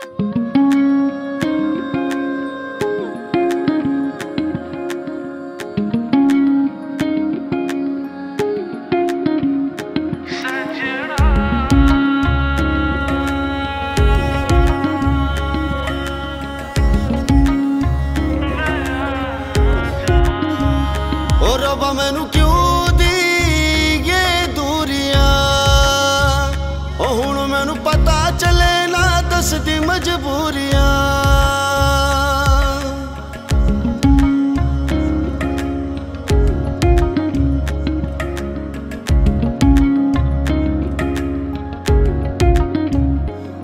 Bye.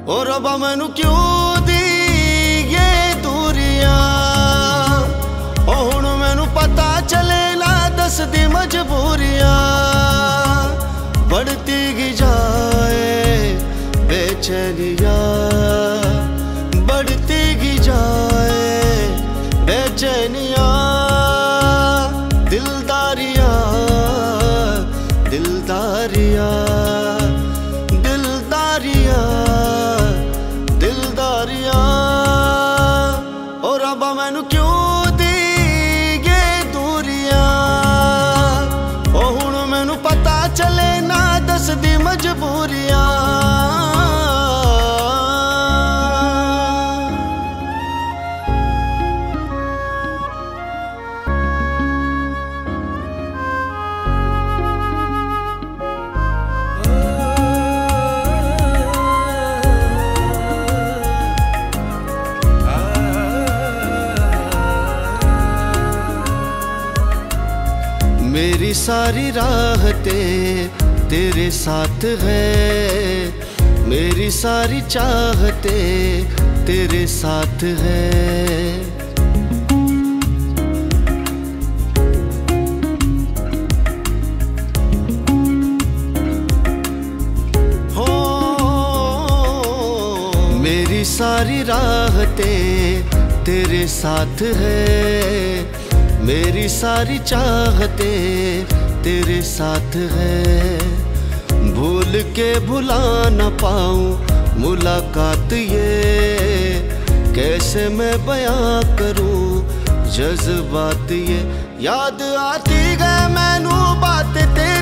ਓ ਰੱਬਾ ਮੈਨੂੰ ਕਿਉਂ और अब मैनू क्यों मेरी सारी राहतें तेरे साथ है। मेरी सारी चाहतें तेरे साथ है। हो, मेरी सारी राहतें तेरे साथ है। मेरी सारी चाहते तेरे साथ है। भूल के भुला न पाऊँ मुलाकात ये। कैसे मैं बयां करूँ जज्बात ये? याद आती गए मैनू बात तेरी